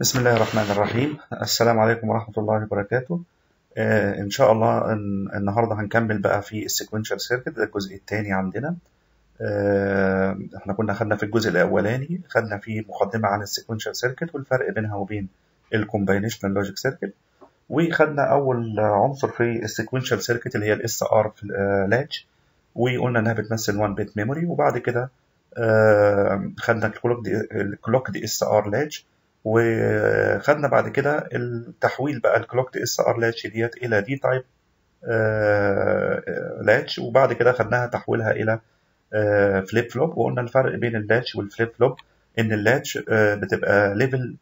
بسم الله الرحمن الرحيم السلام عليكم ورحمة الله وبركاته آه إن شاء الله الن- النهاردة هنكمل بقى في ال sequential circuit ده الجزء الثاني عندنا آه إحنا كنا خدنا في الجزء الأولاني خدنا فيه مقدمة عن ال sequential circuit والفرق بينها وبين ال combinational logic circuit وخدنا أول عنصر في ال sequential circuit اللي هي ال SR latch وقلنا إنها بتمثل 1 bit memory وبعد كده آه خدنا ال clocked ال clocked SR latch وخدنا بعد كده التحويل بقى ال clocked SR latch ديت إلى D type latch وبعد كده خدناها تحويلها إلى flip flop وقلنا الفرق بين ال latch وال flip flop إن ال latch آه، بتبقى level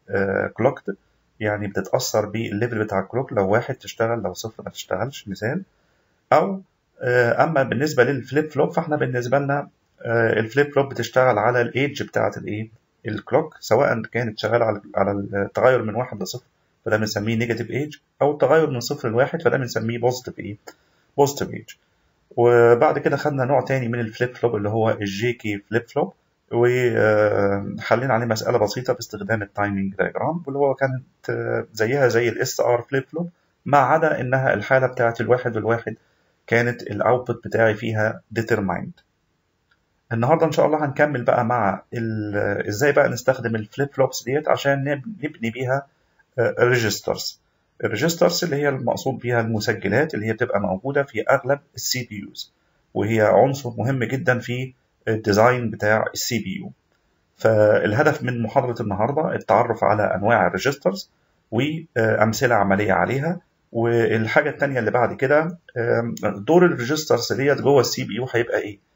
clocked يعني بتتأثر بال level بتاع ال clock لو واحد تشتغل لو صفر ما تشتغلش مثال. أو آه، أما بالنسبة لل flip flop فإحنا بالنسبة لنا آه، ال flip flop بتشتغل على ال edge بتاعة الايه ال clock سواء كانت شغالة على على التغير من واحد لصفر فده بنسميه negative edge أو التغير من صفر لواحد فده بنسميه positive إيه positive edge وبعد كده خدنا نوع تاني من ال flip flop اللي هو ال JK flip flop وحلينا عليه مسألة بسيطة باستخدام ال timing diagram واللي هو كانت آه، زيها زي ال SR flip flop ما عدا إنها الحالة بتاعت الواحد والواحد كانت ال output بتاعي فيها determined. النهارده إن شاء الله هنكمل بقى مع إزاي بقى نستخدم ال flip flops ديت عشان نب- نبني بيها registers ال registers اللي هي المقصود بيها المسجلات اللي هي بتبقى موجودة في أغلب ال CPUs وهي عنصر مهم جدا في ال design بتاع ال CPU. فالهدف من محاضرة النهارده التعرف على أنواع ال registers وأمثلة عملية عليها. والحاجة الثانية اللي بعد كده دور ال registers ديت جوه ال CPU هيبقى إيه؟ آه،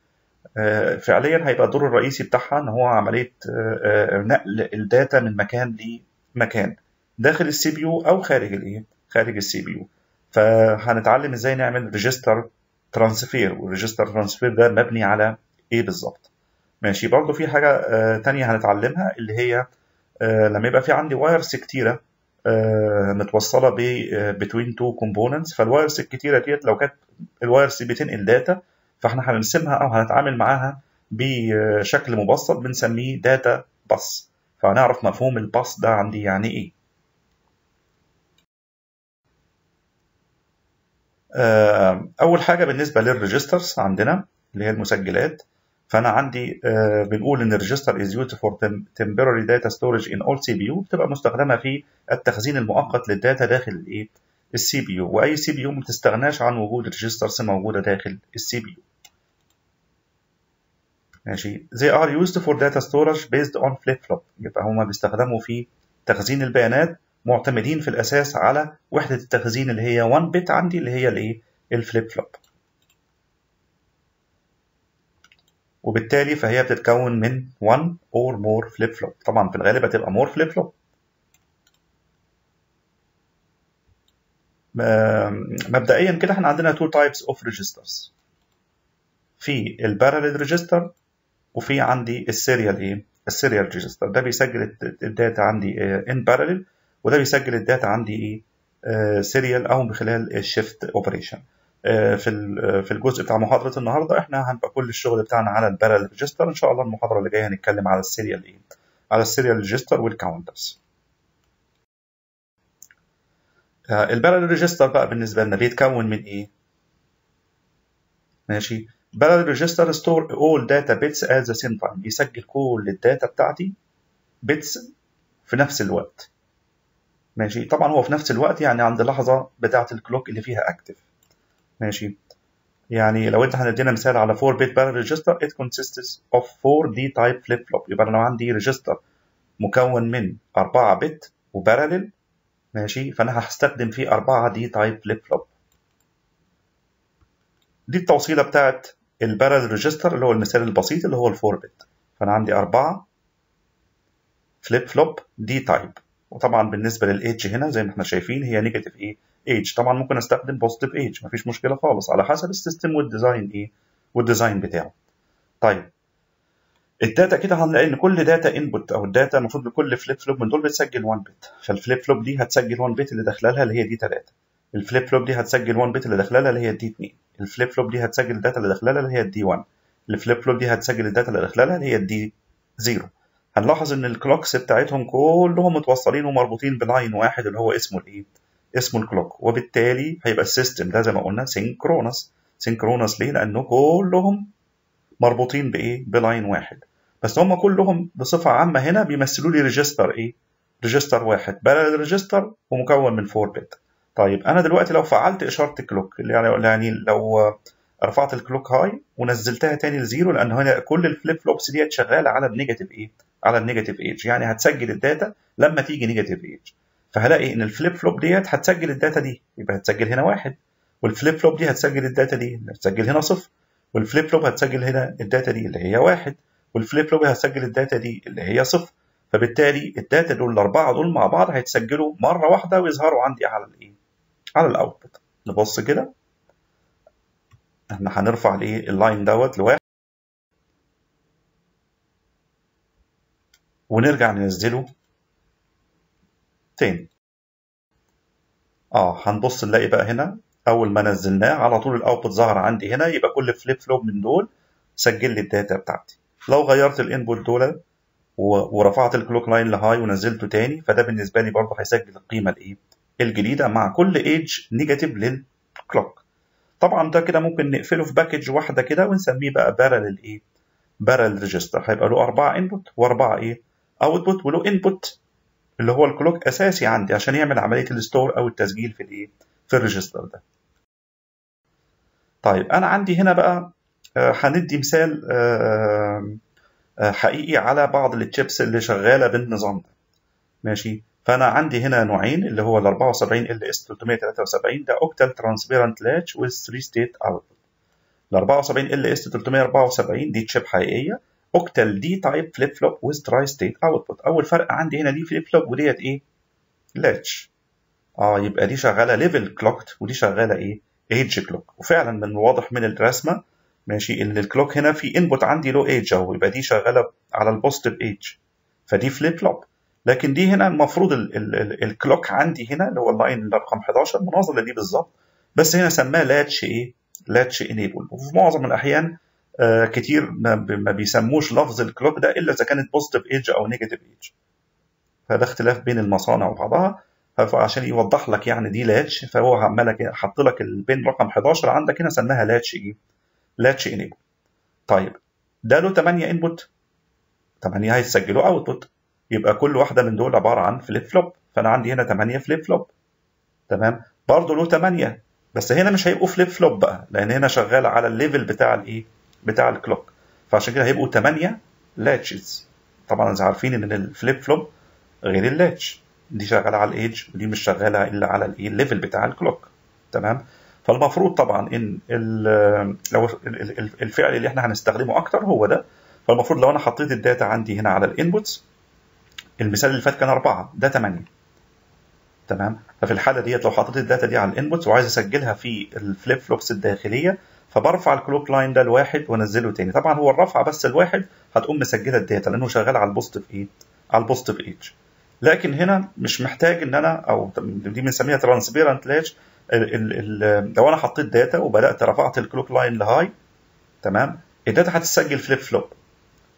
فعليا هيبقى الدور الرئيسي بتاعها إن هو عملية آه، آه، نقل ال data من مكان لمكان داخل ال CPU أو خارج الايه خارج ال CPU. فهنتعلم إزاي نعمل register transfer وال register transfer ده مبني على إيه بالظبط. ماشي برضو في حاجة آه، تانية هنتعلمها اللي هي آه، لما يبقى في عندي wires كتيرة آه، متوصلة ب between two components فال wires الكتيرة ديت لو كانت ال wires بتنقل data فاحنا هنرسمها أو هنتعامل معاها بشكل مبسط بنسميه data bus فهنعرف مفهوم الباس ده عندي يعني إيه. آه، أول حاجة بالنسبة لل registers عندنا اللي هي المسجلات فأنا عندي آه، بنقول إن ال register is for tem- temporary data storage in all CPU بتبقى مستخدمة في التخزين المؤقت لل data داخل الايه ال CPU وأي CPU ما بتستغناش عن وجود registers موجودة داخل ال CPU ماشي. They are used for data storage based on flip flop يبقى هما بيستخدموا في تخزين البيانات معتمدين في الأساس على وحدة التخزين اللي هي 1 bit عندي اللي هي الإيه؟ ال flip flop وبالتالي فهي بتتكون من 1 or more flip flop طبعا في الغالب هتبقى more flip flop مبدئيا كده إحنا عندنا two types of registers. في ال parallel register وفي عندي ال serial إيه؟ ال serial register ده بيسجل ال d- ال data عندي in parallel وده بيسجل ال data عندي إيه؟ serial أو من خلال ال shift operation في ال- في الجزء بتاع محاضرة النهارده إحنا هنبقى كل الشغل بتاعنا على ال parallel register إن شاء الله المحاضرة اللي جاية هنتكلم على ال serial إيه؟ على ال serial register وال counters ال parallel register بقى بالنسبة لنا بيتكون من إيه؟ ماشي. Parallel register store all data bits at the same time بيسجل كل ال data بتاعتي bits في نفس الوقت. ماشي. طبعا هو في نفس الوقت يعني عند لحظة بتاعة ال clock اللي فيها active. ماشي. يعني لو انت هندينا مثال على 4 bit parallel register it consists of 4 D type flip flop يبقى لو عندي register مكون من 4 bit و parallel ماشي فأنا هستخدم فيه 4 D type flip flop دي التوصيلة بتاعت ال parallel register اللي هو المثال البسيط اللي هو ال 4 bit فأنا عندي 4 flip flop D type وطبعا بالنسبة لل edge هنا زي ما إحنا شايفين هي negative إيه edge طبعا ممكن أستخدم positive edge مفيش مشكلة خالص. على حسب ال system وال design إيه وال design بتاعه. طيب. ال data كده هنلاقي إن كل data input أو ال data المفروض لكل flip flop من دول بتسجل 1 bit فال flip flop دي هتسجل 1 bit اللي داخله لها اللي هي D 3 ال flip flop دي هتسجل 1 bit اللي داخله لها اللي هي D 2 ال flip flop دي هتسجل ال data اللي داخله لها اللي هي D 1 ال flip flop دي هتسجل ال data اللي داخله لها اللي هي D 0 هنلاحظ إن ال clocks بتاعتهم كلهم متوصلين ومربوطين ب line واحد اللي هو اسمه الايه اسمه ال clock. وبالتالي هيبقى ال system ده زي ما قلنا synchronous synchronous ليه؟ لأنه كلهم مربوطين بإيه؟ ب line واحد. بس هم كلهم بصفة عامة هنا بيمثلوا لي register إيه register واحد. parallel register ومكون من 4 bit طيب أنا دلوقتي لو فعلت إشارة ال clock اللي يعني يعني لو رفعت ال clock high ونزلتها تاني ل zero لأن هنا كل ال flip flops ديت شغالة على ال negative إيه على ال negative edge. يعني هتسجل ال data لما تيجي negative edge. فهلاقي إن ال flip flop ديت هتسجل ال data دي يبقى هتسجل هنا واحد. وال flip flop دي هتسجل ال data دي هتسجل هنا صفر. وال flip flop هتسجل هنا ال data دي اللي هي واحد. وال flip flop هتسجل ال data دي اللي هي صفر. فبالتالي ال data دول الأربعة دول مع بعض هيتسجلوا مرة واحدة ويظهروا عندي على الايه على ال output نبص كده. إحنا هنرفع الايه؟ ال line دوت لواحد. ونرجع ننزله تاني. آه هنبص نلاقي بقى هنا. أول ما نزلناه على طول ال output ظهر عندي هنا. يبقى كل flip flop من دول سجل لي ال data بتاعتي. لو غيرت ال input دول ورفعت ال clock line ل high ونزلته تاني فده بالنسبة لي برضه هيسجل القيمة الايه الجديدة مع كل edge negative لل clock طبعا ده كده ممكن نقفله في package واحدة كده ونسميه بقى parallel الايه parallel register هيبقى له أربعة input وأربعة إيه output وله input اللي هو ال clock أساسي عندي عشان يعمل عملية ال store أو التسجيل في الايه في ال register ده. طيب أنا عندي هنا بقى هندي مثال حقيقي على بعض التشيبس اللي شغالة بالنظام ده. ماشي؟ فأنا عندي هنا نوعين اللي هو ال 74 LS 373 ده octal transparent latch with 3 state output ال 74 LS 374 دي chip حقيقية octal D type flip flop with tri state output أول فرق عندي هنا دي flip flop وديت إيه؟ latch. آه يبقى دي شغالة level clocked ودي شغالة إيه؟ edge clock وفعلا من الواضح من الرسمة ماشي إن ال clock هنا في input عندي له edge أهو يبقى دي شغالة على ال positive edge فدي flip flop لكن دي هنا المفروض ال ال ال ال clock عندي هنا اللي هو ال line رقم 11 مناظر لدي بالظبط. بس هنا سماه latch إيه latch enable وفي معظم الأحيان آه كتير ما, بيسموش لفظ ال clock ده إلا إذا كانت positive edge أو negative edge فده اختلاف بين المصانع وبعضها. فعشان يوضح لك يعني دي latch فهو عمال حط لك ال pin رقم 11 عندك هنا سماها latch إيه latch enable طيب ده له 8 input 8 هيتسجلوا output يبقى كل واحدة من دول عبارة عن flip flop فأنا عندي هنا 8 flip flop تمام؟ برضه له 8 بس هنا مش هيبقوا flip flop بقى لأن هنا شغالة على ال level بتاع الايه بتاع ال clock فعشان كده هيبقوا 8 latches طبعا أنتوا عارفين إن ال flip flop غير ال latch دي شغالة على ال edge ودي مش شغالة إلا على الايه ال level بتاع ال clock تمام؟ فالمفروض طبعا إن لو الفعل اللي إحنا هنستخدمه أكتر هو ده. فالمفروض لو أنا حطيت ال data عندي هنا على ال inputs المثال اللي فات كان أربعة ده 8 تمام؟ ففي الحالة ديت لو حطيت ال data دي على ال inputs وعايز أسجلها في ال flip flops الداخلية فبرفع ال clock line ده لواحد وأنزله تاني. طبعا هو الرفعة بس الواحد هتقوم مسجلة ال data لأنه شغال على ال positive إيه على ال positive edge لكن هنا مش محتاج إن أنا أو دي بنسميها transparent latch لو أنا حطيت data وبدأت رفعت ال clock line ل high تمام؟ ال data هتسجل flip flop.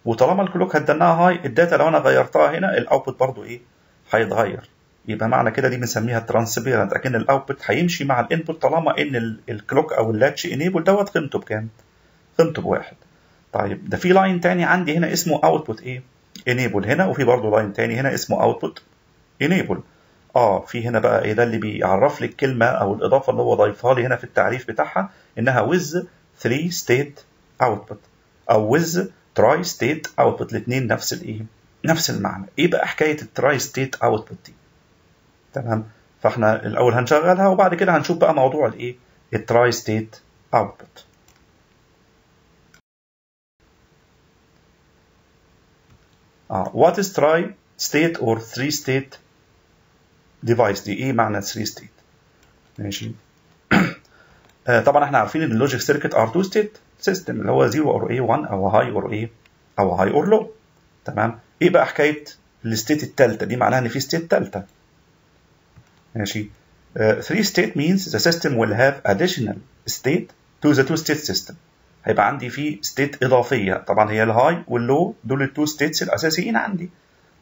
وطالما ال clock عندنا high ال data لو أنا غيرتها هنا ال output برضو إيه؟ هيتغير. يبقى معنى كده دي بنسميها transparent لكن ال output هيمشي مع ال input طالما إن ال clock أو ال latch enable دوت قيمته بكام؟ قيمته بواحد. طيب ده في line تاني عندي هنا اسمه output إيه؟ enable هنا وفي برضه line تاني هنا اسمه output enable آه في هنا بقى إيه؟ ده اللي بيعرف لي الكلمة أو الإضافة اللي هو ضايفها لي هنا في التعريف بتاعها إنها with 3 state output أو with tri state output الاثنين نفس الايه نفس المعنى. إيه بقى حكاية ال tri state output دي. تمام؟ فاحنا الأول هنشغلها وبعد كده هنشوف بقى موضوع الايه ال tri state output آه what is tri state or three state device دي إيه معنى 3 state ماشي. آه طبعا إحنا عارفين إن اللوجيك سيركت ار 2 state سيستم اللي هو 0 or إيه 1 أو high or إيه أو high or low تمام؟ إيه بقى حكاية ال state الثالثه دي معناها إن في state ثالثه ماشي؟ 3 uh, state means the system will have additional state to the two state system. هيبقى عندي فيه state إضافية. طبعا هي ال high وال low دول ال two states الأساسيين عندي.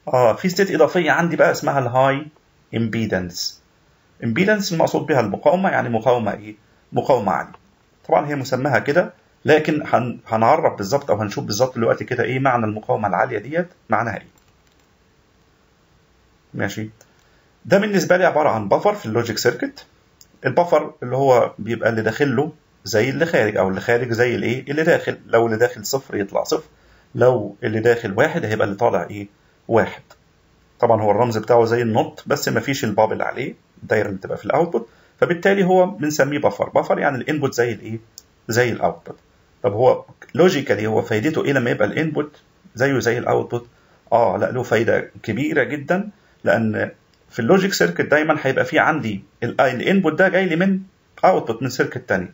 آه في state إضافية عندي بقى اسمها ال high impedance impedance المقصود بها المقاومة يعني مقاومة إيه؟ مقاومة عالية. طبعا هي مسماها كده لكن هن... هنعرف بالظبط أو هنشوف بالظبط دلوقتي كده إيه معنى المقاومة العالية ديت معناها إيه. ماشي؟ ده بالنسبة لي عبارة عن buffer في ال logic circuit ال buffer اللي هو بيبقى اللي داخل له زي اللي خارج أو اللي خارج زي الإيه؟ اللي داخل. لو اللي داخل صفر يطلع صفر. لو اللي داخل واحد هيبقى اللي طالع إيه؟ واحد. طبعا هو الرمز بتاعه زي ال NOT بس ما فيش ال bubble عليه. الدايره اللي بتبقى في ال output فبالتالي هو بنسميه buffer buffer يعني ال input زي الإيه؟ زي ال output طب هو logically هو فايدته إيه لما يبقى ال input زيه زي ال output آه لا له فايدة كبيرة جدا لأن في ال logic circuit دايما هيبقى في عندي ال input ده جاي لي من output من circuit تاني.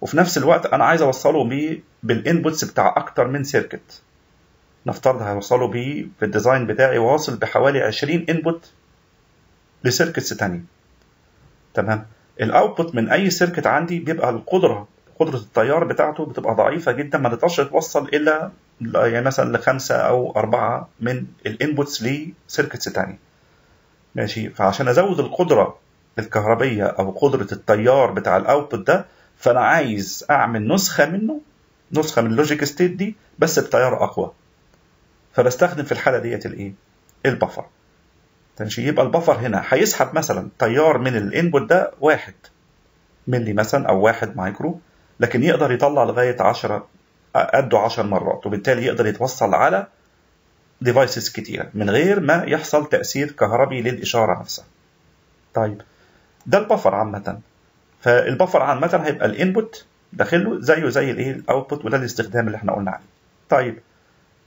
وفي نفس الوقت أنا عايز أوصله بيه بال inputs بتاع أكتر من circuit. نفترض هوصله بيه في ال design بتاعي واصل بحوالي 20 input ل circuits تانية. تمام؟ ال output من أي circuit عندي بيبقى القدرة قدرة التيار بتاعته بتبقى ضعيفة جدا ما تقدرش توصل الا يعني مثلا لخمسة أو أربعة من ال inputs ل circuits تانية. ماشي؟ فعشان أزود القدرة الكهربية أو قدرة التيار بتاع ال output ده فأنا عايز أعمل نسخة منه نسخة من ال logic state دي بس بتيار أقوى. فبستخدم في الحالة ديت الإيه؟ ال buffer. ماشي؟ يبقى ال buffer هنا هيسحب مثلا تيار من ال input ده واحد ملي مثلا أو واحد مايكرو. لكن يقدر يطلع لغاية 10 قده 10 مرات وبالتالي يقدر يتوصل على devices كتيرة من غير ما يحصل تأثير كهربي للإشارة نفسها. طيب ده ال buffer عامة. فال buffer عامة هيبقى ال input داخله زيه زي الايه ال output وده الاستخدام اللي إحنا قلنا عليه. طيب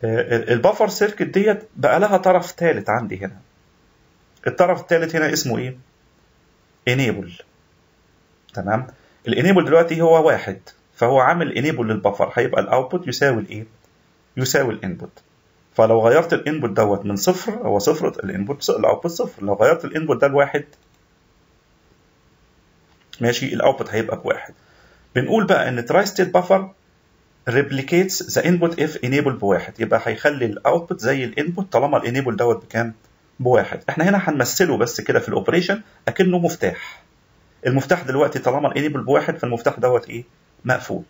ال buffer circuit ديت بقى لها طرف ثالث عندي هنا. الطرف الثالث هنا اسمه إيه؟ Enable. تمام؟ ال enable دلوقتي هو واحد فهو عامل enable لل buffer. هيبقى ال output يساوي الايه يساوي ال input فلو غيرت ال input دوت من صفر هو صفر ال input ال output صفر. لو غيرت ال input ده لواحد ماشي ال output هيبقى بواحد. بنقول بقى إن tri-state buffer replicates the input if enable بواحد. يبقى هيخلي ال output زي ال input طالما ال enable دوت بكام؟ بواحد. إحنا هنا هنمثله بس كده في ال operation أكنه مفتاح. المفتاح دلوقتي طالما ال enable بواحد فالمفتاح دوت إيه؟ مقفول.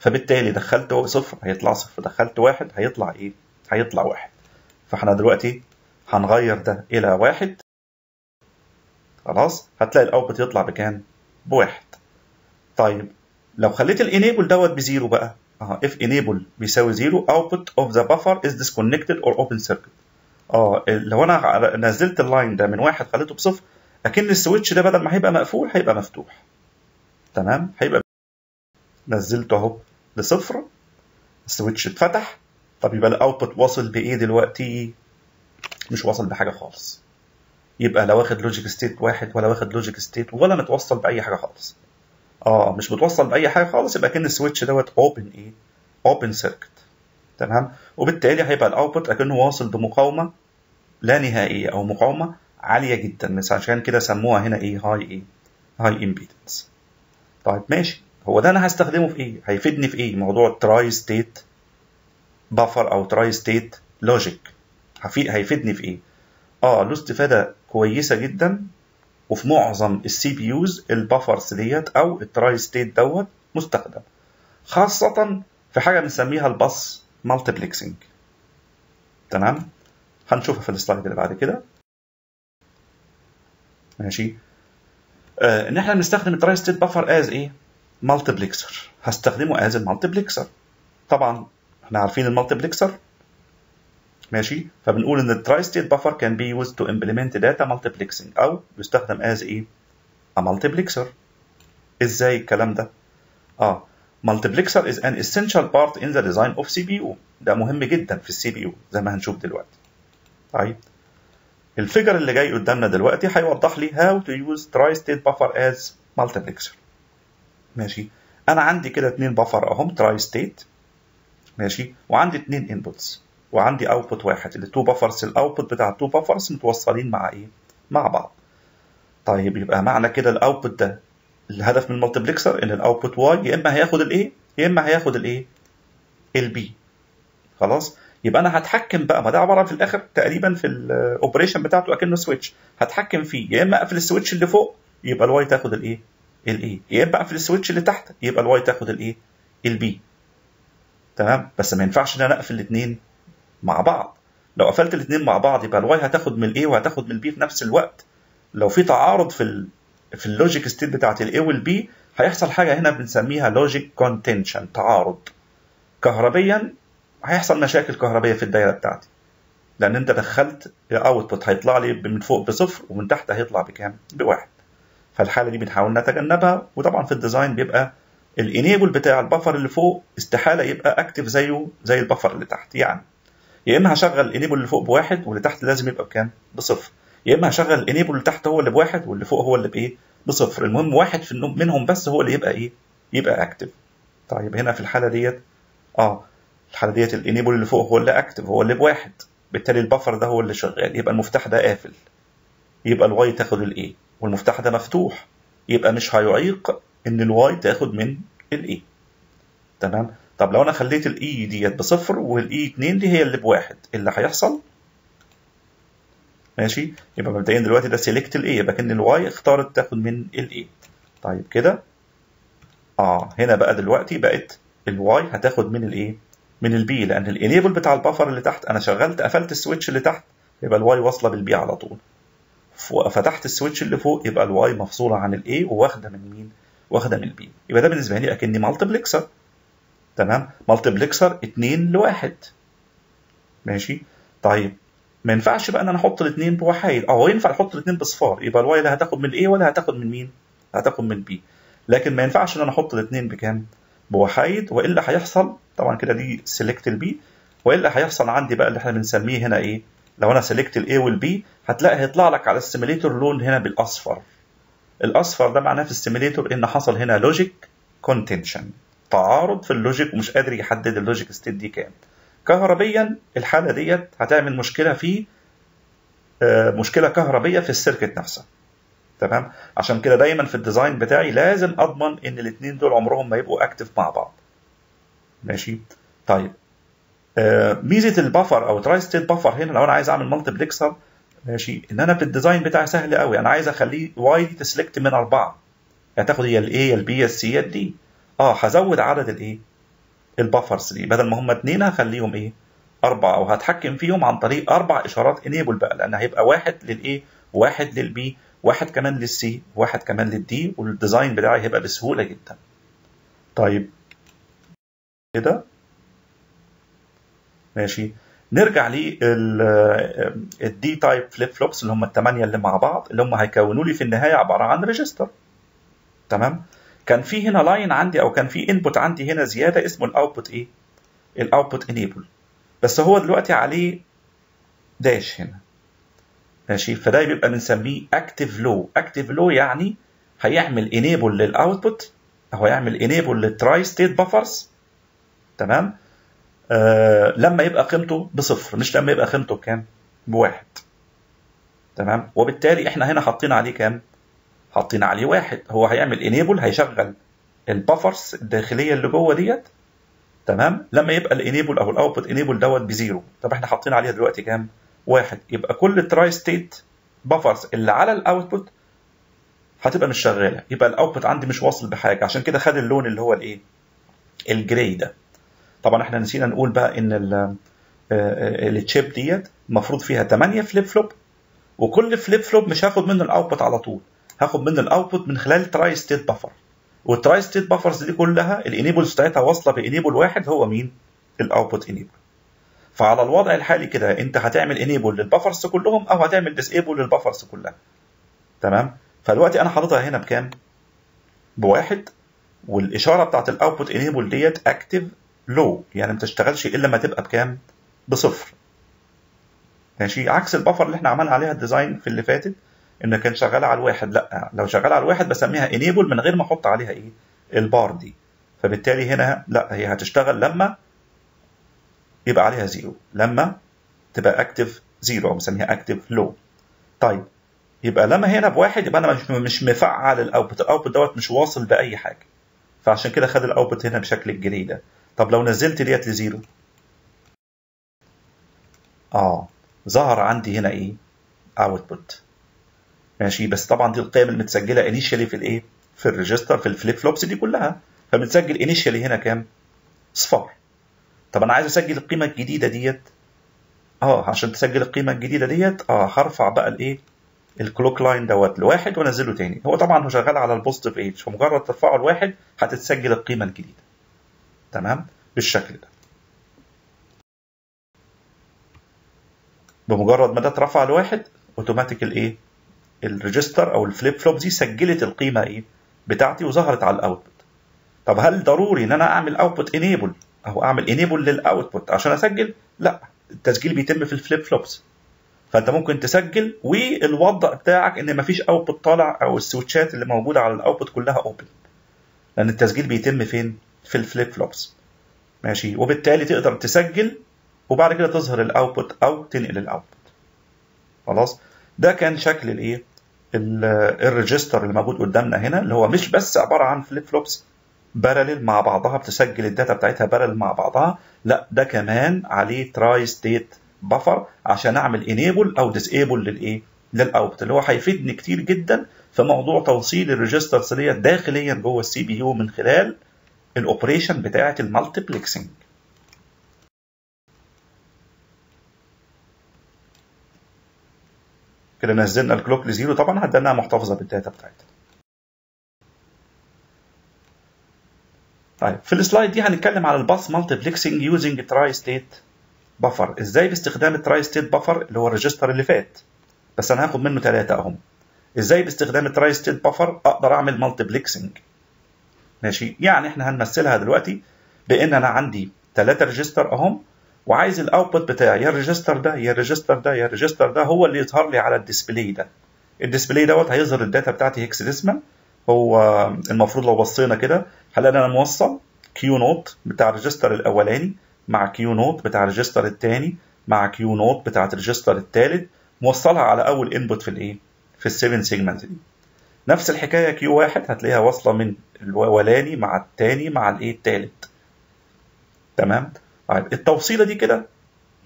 فبالتالي دخلت صفر هيطلع صفر. دخلت واحد هيطلع إيه؟ هيطلع واحد. فإحنا دلوقتي هنغير ده إلى واحد. خلاص؟ هتلاقي ال output يطلع بكام؟ بواحد. طيب لو خليت ال enable دوت ب zero بقى آه if enable بيساوي زيرو output of the buffer is disconnected or open circuit. آه لو أنا نزلت ال line ده من واحد خليته بصفر اكن ال switch ده بدل ما هيبقى مقفول هيبقى مفتوح. تمام؟ هيبقى نزلته اهو لصفر. ال switch اتفتح. طب يبقى ال output واصل بإيه دلوقتي؟ مش واصل بحاجة خالص. يبقى لا واخد logic state واحد ولا واخد logic state ولا متوصل بأي حاجة خالص. آه مش متوصل بأي حاجة خالص يبقى كأن ال switch دوت open إيه؟ open circuit تمام؟ وبالتالي هيبقى ال output أكنه واصل بمقاومة لا نهائية أو مقاومة عالية جدا. عشان كده سموها هنا إيه؟ high إيه؟ high impedance طيب ماشي. هو ده أنا هستخدمه في إيه؟ هيفيدني في إيه؟ موضوع tri-state buffer أو tri-state logic هيفيدني في إيه؟ آه له استفادة كويسة جدا. وفي معظم ال CPUs ال buffers ديت أو ال tri-state دوت مستخدم. خاصة في حاجة بنسميها ال bus multiplexing تمام؟ هنشوفها في ال slide اللي بعد كده. ماشي؟ آه ان إحنا بنستخدم ال tri-state buffer as إيه multiplexer هستخدمه as ال multiplexer طبعا إحنا عارفين ال multiplexer ماشي؟ فبنقول إن ال tri-state buffer can be used to implement data multiplexing أو يستخدم as إيه multiplexer. إزاي الكلام ده؟ آه multiplexer is an essential part in the design of CPU ده مهم جدا في ال CPU زي ما هنشوف دلوقتي. طيب. ال figure اللي جاي قدامنا دلوقتي هيوضح لي how to use tri-state buffer as multiplexer. ماشي. أنا عندي كده اتنين buffer أهم tri-state ماشي. وعندي اتنين inputs وعندي output واحد. ال two buffers ال output بتاع ال two buffers متوصلين مع إيه؟ مع بعض. طيب يبقى معنى كده ال output ده الهدف من ال multiplexer إن ال output Y يا إما هياخد ال A يا إما هياخد الايه ال B خلاص؟ يبقى أنا هتحكم بقى ما ده عبارة في الآخر تقريبا في ال operation بتاعته أكنه switch هتحكم فيه يا إما أقفل ال switch اللي فوق يبقى ال Y تاخد الايه ال A يا إما أقفل ال switch اللي تحت يبقى ال Y تاخد الايه ال B تمام؟ بس ما ينفعش إن أنا أقفل الاثنين مع بعض. لو قفلت الاثنين مع بعض يبقى ال Y هتاخد من ال A وهتاخد من ال B في نفس الوقت. لو في تعارض في في ال logic state بتاعت ال A وال B هيحصل حاجة هنا بنسميها logic contention تعارض. كهربيا هيحصل مشاكل كهربية في الدايرة بتاعتي. لأن أنت دخلت output هيطلع لي من فوق بصفر ومن تحت هيطلع بكام؟ بواحد. فالحالة دي بنحاول نتجنبها وطبعا في ال design بيبقى ال enable بتاع ال buffer اللي فوق استحالة يبقى active زيه زي ال buffer اللي تحت. يعني يا إما هشغل ال enable اللي فوق بواحد واللي تحت لازم يبقى بكام؟ بصفر. يا إما هشغل ال enable اللي تحت هو اللي بواحد واللي فوق هو اللي بإيه؟ بصفر. المهم واحد في منهم بس هو اللي يبقى إيه؟ يبقى active طيب هنا في الحالة ديت آه. الحاله ديت ال enable اللي فوق هو اللي active هو اللي بواحد. بالتالي ال buffer ده هو اللي شغال. يبقى المفتاح ده قافل. يبقى ال Y تاخد ال A والمفتاح ده مفتوح. يبقى مش هيعيق إن ال Y تاخد من ال A تمام؟ طب لو أنا خليت ال E ديت بصفر وال E 2 دي هي اللي بواحد. اللي هيحصل؟ ماشي؟ يبقى مبدئيا دلوقتي ده select ال A يبقى كأن ال Y اختارت تاخد من ال A طيب كده؟ آه. هنا بقى دلوقتي بقت ال Y هتاخد من الايه من ال B لأن ال enable بتاع ال buffer اللي تحت أنا شغلت قفلت ال switch اللي تحت يبقى ال Y واصلة بال B على طول. فتحت ال switch اللي فوق يبقى ال Y مفصولة عن ال A وواخدة من مين؟ واخدة من ال B يبقى ده بالنسبة لي أكني multiplexer تمام؟ multiplexer 2 لواحد. ماشي؟ طيب ما ينفعش بقى إن أنا أحط الاثنين بوحايد. آه ينفع أحط الاثنين بصفار يبقى ال Y لا هتاخد من ال A ولا هتاخد من مين؟ هتاخد من ال B لكن ما ينفعش إن أنا أحط الاثنين بكام؟ بوحايد وإلا هيحصل طبعا كده دي select ال B وإلا هيحصل عندي بقى اللي إحنا بنسميه هنا إيه؟ لو أنا select ال A وال B هتلاقي هيطلع لك على ال simulator لون هنا بالأصفر. الأصفر ده معناه في ال simulator إن حصل هنا logic contention تعارض في ال logic ومش قادر يحدد ال logic state دي كام. كهربيا الحالة ديت هتعمل مشكلة في مشكلة كهربية في ال circuit نفسها تمام؟ عشان كده دايما في ال design بتاعي لازم أضمن إن الاثنين دول عمرهم ما يبقوا active مع بعض. ماشي؟ طيب. آه ميزة ال buffer أو tri-state buffer هنا لو أنا عايز أعمل multiplexer ماشي؟ إن أنا في ال design بتاعي سهل قوي. أنا عايز أخليه Y دي ت select من أربعة. يعني تاخد هي الاي يا البي يا السي يا الدي آه هزود عدد الإيه؟ ال buffers دي بدل ما هم اثنين هخليهم إيه؟ أربعة. أو هتحكم فيهم عن طريق أربع إشارات enable بقى لأن هيبقى واحد للايه واحد للبي واحد كمان للسي واحد كمان للدي والديزاين بتاعي هيبقى بسهولة جدا. طيب. كده؟ ماشي. نرجع لل D-type flip-flops اللي هم الثمانيه اللي مع بعض اللي هم هيكونوا لي في النهاية عبارة عن register تمام؟ كان في هنا line عندي أو كان في input عندي هنا زيادة اسمه ال output إيه؟ ال output enable بس هو دلوقتي عليه dash هنا. ماشي؟ فده بيبقى بنسميه active low active low يعني هيعمل enable لل output أو هيعمل enable لل tri-state buffers تمام؟ آه لما يبقى قيمته بصفر مش لما يبقى قيمته بكام بواحد. تمام؟ وبالتالي إحنا هنا حاطين عليه كام؟ حاطين عليه واحد. هو هيعمل enable هيشغل ال buffers الداخلية اللي جوه ديت. تمام؟ لما يبقى ال enable أو ال output enable دوت ب zero. طب إحنا حاطين عليها دلوقتي كام؟ واحد. يبقى كل tri-state buffers اللي على ال output هتبقى مش شغالة. يبقى ال output عندي مش واصل بحاجة. عشان كده خد اللون اللي هو الإيه؟ ال gray ده. طبعا إحنا نسينا نقول بقى إن ال chip ديت المفروض فيها 8 flip-flop وكل flip-flop مش هاخد منه ال output على طول. هاخد منه ال output من خلال tri-state buffer وال tri-state buffers دي كلها ال enables بتاعتها واصلة ب enable واحد هو مين؟ ال output enable فعلى الوضع الحالي كده انت هتعمل enable لل buffers كلهم أو هتعمل disable لل buffers كلها. تمام؟ فدلوقتي أنا حاططها هنا بكام؟ بواحد والإشارة بتاعت ال output enable ديت active low يعني ما تشتغلش إلا لما تبقى بكام؟ بصفر. ماشي؟ عكس ال buffer اللي إحنا عملنا عليها ال design في اللي فاتت إن كان شغالة على الواحد. لأ لو شغالة على الواحد بسميها enable من غير ما أحط عليها إيه؟ البار دي. فبالتالي هنا لأ هي هتشتغل لما يبقى عليها zero لما تبقى active zero أو active low طيب يبقى لما هنا بواحد يبقى أنا مش مش مفعل ال output ال output دوت مش واصل بأي حاجة. فعشان كده خد ال output هنا بشكل ال gray ده طب لو نزلت ديت ل zero آه. ظهر عندي هنا إيه؟ output ماشي. بس طبعا دي القيم المتسجلة initially في الإيه؟ في ال register في ال flip-flops دي كلها. فبنسجل initially هنا كام؟ صفار طب أنا عايز أسجل القيمة الجديدة ديت. آه عشان تسجل القيمة الجديدة ديت آه هرفع بقى الإيه؟ ال clock line دوت لواحد وأنزله تاني. هو طبعا هو شغال على ال positive edge فمجرد ترفعه لواحد هتتسجل القيمة الجديدة. تمام؟ بالشكل ده. بمجرد ما ده اترفع لواحد automatic الإيه؟ ال register أو ال flip-flop دي سجلت القيمة إيه؟ بتاعتي وظهرت على ال output طب هل ضروري إن أنا أعمل output enable أو أعمل enable لل output عشان أسجل؟ لا. التسجيل بيتم في ال flip-flops. فأنت ممكن تسجل والوضع بتاعك إن مفيش output طالع أو ال switchات اللي موجودة على ال output كلها open لأن التسجيل بيتم فين؟ في ال flip-flops. ماشي. وبالتالي تقدر تسجل وبعد كده تظهر ال output أو تنقل ال output خلاص؟ ده كان شكل الإيه؟ ال register اللي موجود قدامنا هنا اللي هو مش بس عبارة عن flip-flops parallel مع بعضها بتسجل ال data بتاعتها parallel مع بعضها. لا ده كمان عليه tri-state buffer عشان أعمل enable أو disable للإيه؟ لل output اللي هو هيفيدني كتير جدا في موضوع توصيل ال registers ديت داخليا جوه ال CPU من خلال ال operation بتاعة ال multiplexing. كده نزلنا ال clock ل zero. طبعا هديناها محتفظة بال data بتاعتها. طيب في ال slide دي هنتكلم على ال bus multiplexing using tri-state buffer. إزاي باستخدام ال tri-state buffer اللي هو ال register اللي فات؟ بس أنا هاخد منه ثلاثة أهم. إزاي باستخدام ال tri-state buffer أقدر أعمل multiplexing ماشي يعني إحنا هنمثلها دلوقتي بإن أنا عندي ثلاثة register أهم وعايز ال output بتاعي يا ال register ده يا ال register ده يا ال register ده هو اللي يظهر لي على ال display ده. ال display دوت هيظهر ال data بتاعتي hexadecimal هو المفروض لو بصينا كده هلاقي أنا موصل Q nought بتاع ال register الأولاني مع Q nought بتاع ال register الثاني مع Q nought بتاعت ال register الثالث؟ موصلها على أول input في الإيه؟ في ال7 segment دي. نفس الحكاية Q واحد هتلاقيها واصلة من الأولاني مع الثاني مع الإيه؟ الثالث. تمام؟ طيب التوصيلة دي كده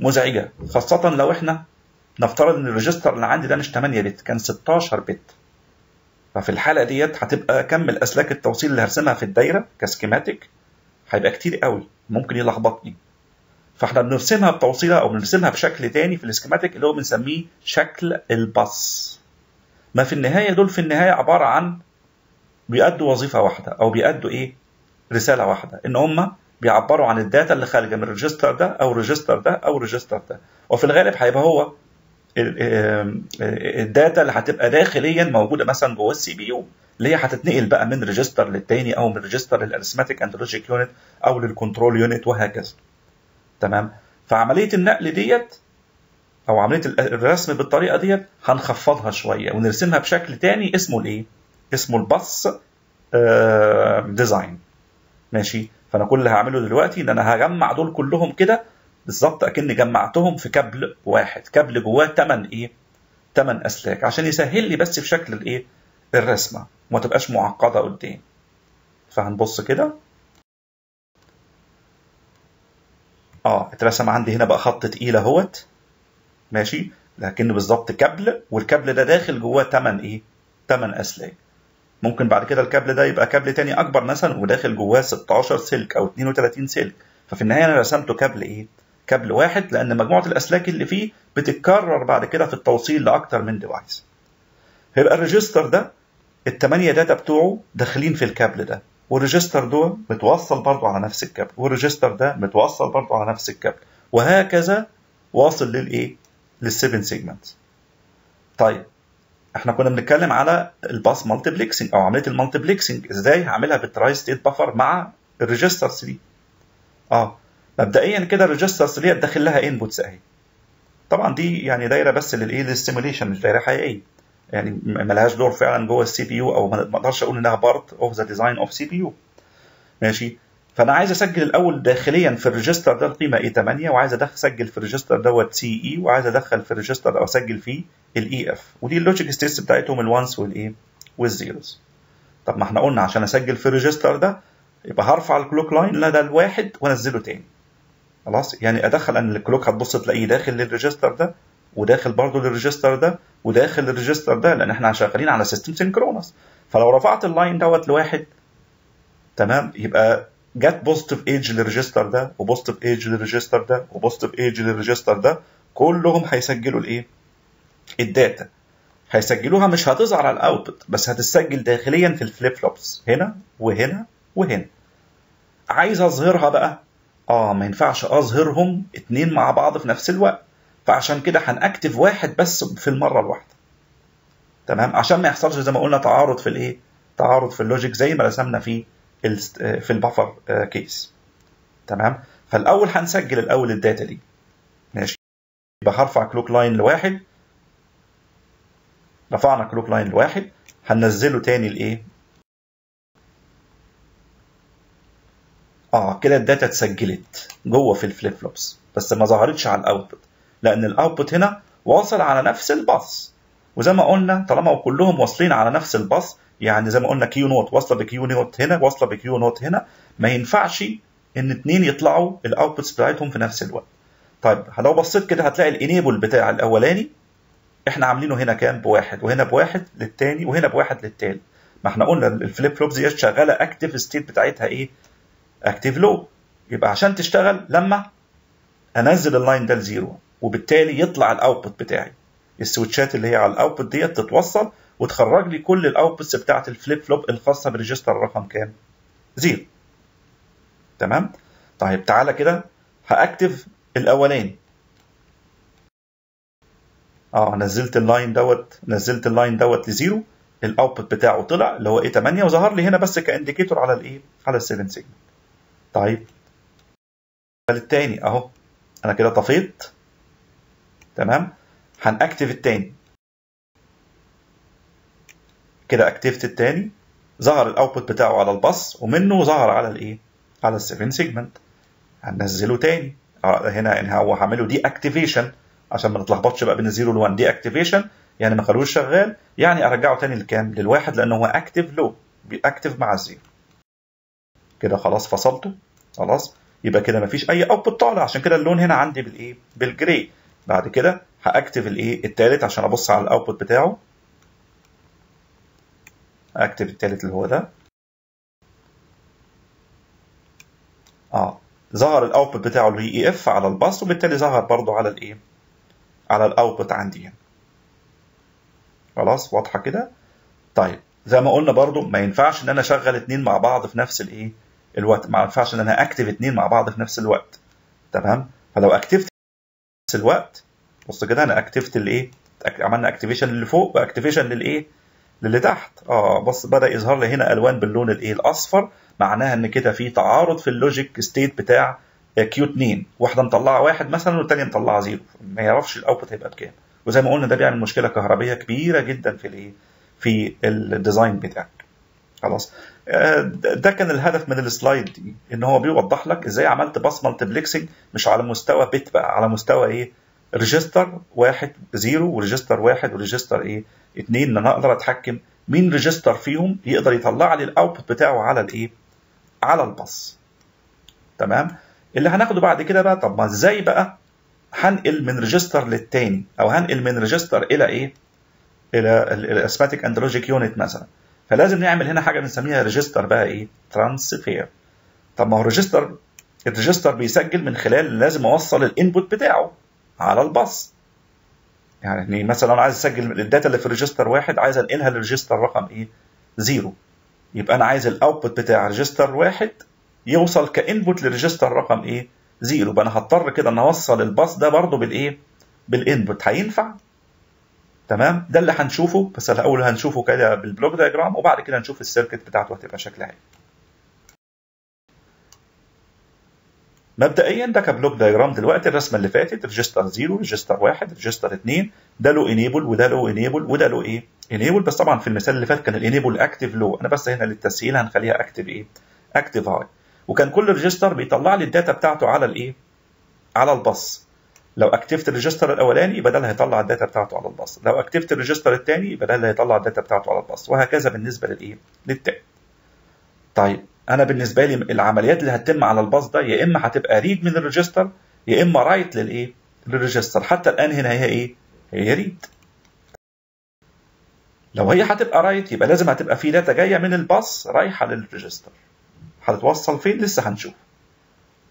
مزعجة خاصة لو إحنا نفترض إن ال register اللي عندي ده مش 8 bit كان 16 bit ففي الحالة ديت هتبقى كم الأسلاك التوصيل اللي هرسمها في الدايرة ك schematic هيبقى كتير قوي ممكن يلخبطني. فاحنا بنرسمها بتوصيله أو بنرسمها بشكل تاني في ال schematic اللي هو بنسميه شكل الباص ما في النهاية دول في النهاية عبارة عن بيأدوا وظيفة واحدة أو بيأدوا إيه؟ رسالة واحدة. إن هم بيعبروا عن ال data اللي خارجة من ال register ده أو ال register ده أو ال register ده. وفي الغالب هيبقى هو ال data اللي هتبقى داخليا موجودة مثلا جوه ال CPU اللي هي هتتنقل بقى من register للتاني أو من register لل arithmetic and logic unit أو لل control unit وهكذا. تمام؟ فعملية النقل ديت أو عملية الرسم بالطريقة ديت هنخفضها شوية ونرسمها بشكل تاني اسمه الإيه؟ اسمه ال bus design ماشي؟ فأنا كل اللي هعمله دلوقتي إن أنا هجمع دول كلهم كده بالظبط اكني جمعتهم في كابل واحد. كابل جواه 8 إيه؟ 8 أسلاك. عشان يسهل لي بس في شكل الإيه؟ الرسمة. وما تبقاش معقدة قدام. فهنبص كده. آه اترسم عندي هنا بقى خط تقيل أهوت. ماشي؟ لكنه بالظبط كابل. والكابل ده داخل جواه 8 إيه؟ 8 أسلاك. ممكن بعد كده الكابل ده يبقى كابل تاني أكبر مثلا وداخل جواه 16 سلك أو 32 سلك. ففي النهاية أنا رسمته كابل إيه؟ كابل واحد لأن مجموعة الأسلاك اللي فيه بتتكرر بعد كده في التوصيل لأكتر من device هيبقى ال register ده الثمانيه data بتوعه داخلين في الكابل ده. وال register ده متوصل برضه على نفس الكابل. وال register ده متوصل برضه على نفس الكابل. وهكذا واصل للايه لل seven segment طيب إحنا كنا بنتكلم على ال bus multiplexing أو عملية ال multiplexing إزاي هعملها بال tri-state buffer مع ال registers دي آه مبدئيا كده ال registers دي داخل لها inputs أهي. طبعا دي يعني دايرة بس للايه لل simulation مش دايرة حقيقية. يعني ملهاش دور فعلا جوه ال CPU أو ما أقدرش أقول إنها part of the design of CPU ماشي؟ فأنا عايز أسجل الأول داخليا في ال register ده القيمة A8 وعايز ادخل أسجل في ال register دوت CA وعايز أدخل في ال register أو أسجل فيه ال EF ودي ال logic states بتاعتهم ال ones والايه وال zeros طب ما إحنا قلنا عشان أسجل في ال register ده يبقى هرفع ال clock line ده لواحد وأنزله تاني. خلاص؟ يعني أدخل أن ال clock هتبص تلاقيه داخل لل register ده وداخل برضه لل register ده وداخل لل register ده لأن إحنا شغالين على system synchronous فلو رفعت ال line دوت لواحد تمام؟ يبقى جت بوزيتيف ايدج للريجستر ده وبوزيتيف ايدج للريجستر ده وبوزيتيف ايدج للريجستر ده كلهم هيسجلوا الإيه؟ ال data. هيسجلوها مش هتظهر على ال output بس هتسجل داخليا في ال flip flops هنا وهنا وهنا. عايز أظهرها بقى؟ آه ما ينفعش أظهرهم اتنين مع بعض في نفس الوقت. فعشان كده هنأكتف واحد بس في المرة الواحدة. تمام؟ عشان ما يحصلش زي ما قلنا تعارض في الإيه؟ تعارض في ال logic زي ما رسمنا في في ال buffer case. تمام؟ فالأول هنسجل الأول ال data دي. ماشي؟ يبقى هرفع clock line لواحد. رفعنا clock line لواحد. هننزله تاني لإيه؟ آه كده ال data اتسجلت جوه في ال flip flops بس ما ظهرتش على ال output لأن ال output هنا واصل على نفس الباص. وزي ما قلنا طالما كلهم واصلين على نفس الباص يعني زي ما قلنا Q nought واصلة ب Q nought هنا واصلة ب Q nought هنا ما ينفعش إن اتنين يطلعوا ال outputs بتاعتهم في نفس الوقت. طيب لو بصيت كده هتلاقي ال enable بتاع الأولاني إحنا عاملينه هنا كام؟ بواحد وهنا بواحد للتاني وهنا بواحد للتالت. ما إحنا قلنا ال flip flops دي شغالة active state بتاعتها إيه؟ active low يبقى عشان تشتغل لما أنزل ال line ده ل zero وبالتالي يطلع ال output بتاعي السويتشات اللي هي على ال output ديت تتوصل وتخرج لي كل ال outputs بتاعت ال flip flop الخاصة ب register رقم كام؟ zero. تمام؟ طيب تعالى كده هأكتف الأولاني. آه نزلت اللاين دوت نزلت اللاين دوت لزيرو الاوتبوت بتاعه طلع اللي هو A8 وظهر لي هنا بس ك indicator على الايه؟ على ال 7 segment. طيب. التاني أهو. أنا كده طفيت. تمام. هنأكتف التاني. كده أكتفت التاني. ظهر ال output بتاعه على الباص ومنه ظهر على الإيه؟ على ال 7 segment. هننزله تاني. هنا يعني هو هعمله deactivation عشان ما نتلخبطش بقى بين ال zero وال1 deactivation يعني ما خلوش شغال. يعني أرجعه تاني لكام؟ للواحد لأن هو active low بيأكتف مع ال zero كده خلاص فصلته خلاص. يبقى كده مفيش أي output طالع. عشان كده اللون هنا عندي بالإيه؟ بال gray بعد كده هاكتف الإيه؟ التالت عشان أبص على ال output بتاعه. active التالت اللي هو ده. آه. ظهر ال output بتاعه اللي هي EF على الباص وبالتالي ظهر برضه على الإيه؟ على ال output عندي هنا. خلاص واضحة كده؟ طيب زي ما قلنا برضه ما ينفعش إن أنا أشغل اتنين مع بعض في نفس الإيه؟ الوقت ما ينفعش إن أنا activate اتنين مع بعض في نفس الوقت. تمام؟ فلو activate نفس الوقت بص كده أنا activate الايه عملنا activation اللي فوق و activation للإيه؟ للي تحت. آه بص بدأ يظهر لي هنا ألوان باللون الإيه؟ الأصفر معناها إن كده في تعارض في ال logic state بتاع Q 2 واحدة مطلعة واحد مثلا والثانيه مطلعة زيرو. ما يعرفش ال output هيبقى بكام. وزي ما قلنا ده بيعمل مشكلة كهربية كبيرة جدا في الإيه؟ في ال design بتاعك. خلاص؟ ده كان الهدف من ال slide دي إن هو بيوضح لك إزاي عملت باس مالتيبلكسنج مش على مستوى bit بقى على مستوى إيه؟ register واحد زيرو و register واحد و register إيه؟ اتنين إن أنا أقدر أتحكم مين register فيهم يقدر يطلع لي ال output بتاعه على الإيه؟ على الباص تمام؟ اللي هناخده بعد كده بقى طب ما إزاي بقى هنقل من register للتاني؟ أو هنقل من register إلى إيه؟ إلى ال arithmetic and logic unit مثلا. فلازم نعمل هنا حاجة بنسميها register بقى إيه؟ transfer طب ما هو register ال register بيسجل من خلال لازم أوصل ال input بتاعه على الباص. يعني مثلا أنا عايز أسجل ال data اللي في register واحد عايز أنقلها ل register رقم إيه؟ زيرو. يبقى أنا عايز ال output بتاع register واحد يوصل ك input ل register رقم إيه؟ زيرو. يبقى أنا هضطر كده إن أوصل الباص ده برضه بالإيه؟ بال input هينفع؟ تمام؟ ده اللي هنشوفه. بس الأول هنشوفه كده بال block diagram وبعد كده نشوف ال circuit بتاعته هتبقى شكلها إيه. مبدئيا ده ك block diagram دلوقتي الرسمة اللي فاتت register 0 register 1 register 2 ده له enable وده له enable وده له إيه؟ enable بس طبعا في المثال اللي فات كان ال enable active low أنا بس هنا للتسهيل هنخليها active إيه؟ active high وكان كل register بيطلع لي ال data بتاعته على الإيه؟ على الباص. لو activate ال register الأولاني يبقى ده اللي هيطلع ال data بتاعته على الباص. لو activate ال register الثاني يبقى ده اللي هيطلع ال data بتاعته على الباص. وهكذا بالنسبة للإيه؟ للتاني. طيب أنا بالنسبة لي العمليات اللي هتتم على الباص ده يا إما هتبقى read من ال register يا إما write للإيه؟ لل register حتى الآن هنا هي إيه؟ هي read لو هي هتبقى write يبقى لازم هتبقى في data جاية من الباص رايحة لل register هتتوصل فين؟ لسه هنشوف.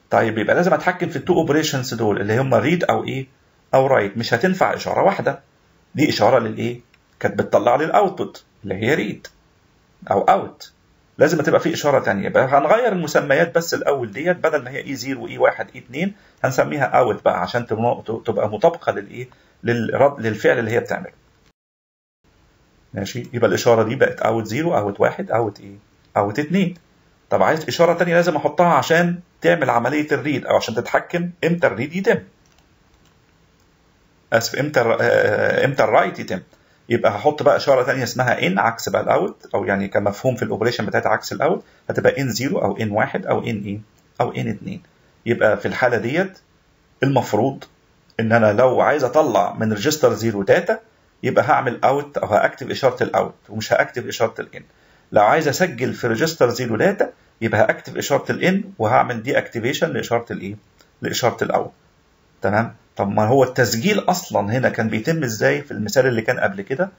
طيب يبقى لازم أتحكم في ال two operations دول اللي هم read أو إيه أو write مش هتنفع إشارة واحدة. دي إشارة للإيه؟ كانت بتطلع لي ال output اللي هي read أو out لازم تبقى في إشارة ثانية يبقى هنغير المسميات بس الأول ديت بدل ما هي E 0 و E 1 E 2 هنسميها out بقى عشان تبقى مطابقة للإيه؟ لل read للفعل اللي هي بتعمله. ماشي؟ يبقى الإشارة دي بقت out 0 out 1 out إيه؟ out 2 طب عايز إشارة ثانية لازم أحطها عشان تعمل عملية ال read أو عشان تتحكم إمتى ال read يتم؟ آسف إمتى إمتى ال write يتم؟ يبقى هحط بقى إشارة ثانية اسمها in عكس بقى ال out أو يعني كمفهوم في ال operation بتاعت عكس ال out هتبقى in 0 أو in 1 أو in إيه أو in 2 يبقى في الحالة ديت المفروض إن أنا لو عايز أطلع من register 0 data يبقى هعمل أوت أو هاكتف إشارة الأوت ومش هاكتف إشارة الإن. لو عايز أسجل في register 0 data يبقى ه activate اشاره ال in وهعمل deactivation لاشاره الايه لإشارة ال out تمام؟ طب ما هو التسجيل أصلا هنا كان بيتم إزاي؟ في المثال اللي كان قبل كده.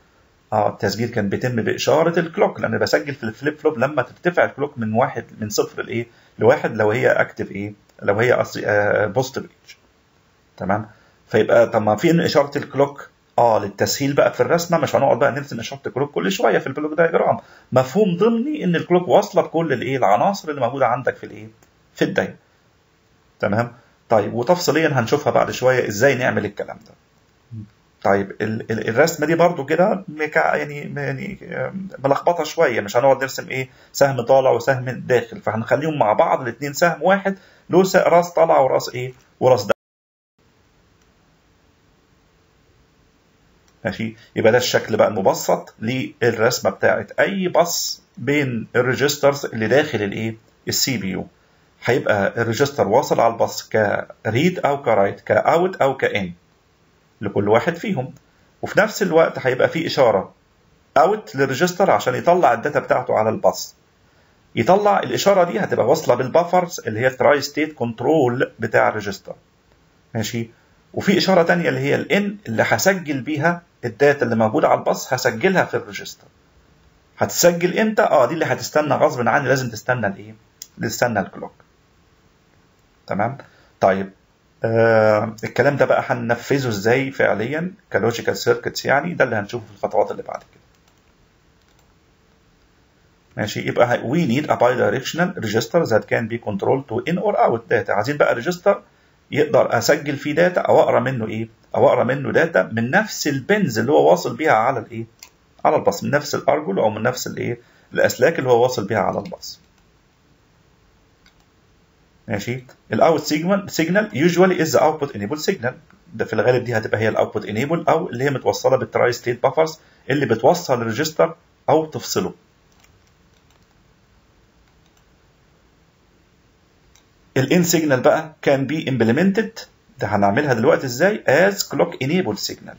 آه التسجيل كان بيتم بإشارة ال clock لأن بسجل في ال flip flop لما ترتفع ال clock من واحد من صفر لايه لواحد لو هي active إيه لو هي قصدي آه positive edge تمام؟ فيبقى طب ما فين إشارة ال clock آه للتسهيل بقى في الرسمة مش هنقعد بقى نرسم اشاره ال clock كل شوية في ال block diagram. مفهوم ضمني إن ال clock واصلة بكل الإيه؟ العناصر اللي موجودة عندك في الإيه؟ في الدايره تمام؟ طيب وتفصيليا هنشوفها بعد شوية إزاي نعمل الكلام ده. طيب ال ال الرسمة دي برضو كده يعني يعني ملخبطة شوية. مش هنقعد نرسم إيه؟ سهم طالع وسهم داخل. فهنخليهم مع بعض الاثنين سهم واحد له راس طالع وراس إيه؟ وراس داخل ماشي يبقى ده الشكل بقى المبسط للرسمة بتاعت أي بص بين الريجسترز اللي داخل الإيه؟ ال CPU هيبقى ال register واصل على ال bus ك read أو ك write ك out أو ك in لكل واحد فيهم. وفي نفس الوقت هيبقى في إشارة out لل register عشان يطلع ال data بتاعته على الباص يطلع الإشارة دي هتبقى واصلة بال buffers اللي هي ال tri-state control بتاع ال register. ماشي؟ وفي إشارة ثانية اللي هي ال in اللي هسجل بيها ال data اللي موجودة على الباص هسجلها في ال register. هتسجل إمتى؟ آه دي اللي هتستنى غصب عني لازم تستنى الإيه؟ تستنى ال clock. تمام؟ طيب آه الكلام ده بقى هننفذه إزاي فعليا؟ ك logical circuits يعني ده اللي هنشوفه في الخطوات اللي بعد كده. ماشي؟ يبقى we need a bidirectional register that can be controlled to in or out data. عايزين بقى register يقدر أسجل فيه data أو أقرأ منه إيه؟ أو أقرأ منه data من نفس ال pins اللي هو واصل بيها على الإيه؟ على الباص من نفس الأرجل أو من نفس الإيه؟ الأسلاك اللي هو واصل بيها على الباص ماشي؟ ال out signal usually is output enable signal ده في الغالب دي هتبقى هي ال output enable أو اللي هي متوصلة بال tri-state buffers اللي بتوصل ال register أو تفصله. ال in signal بقى can be implemented هنعملها دلوقتي إزاي؟ as clock enable signal